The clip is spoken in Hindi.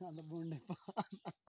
அந்த பூண்டு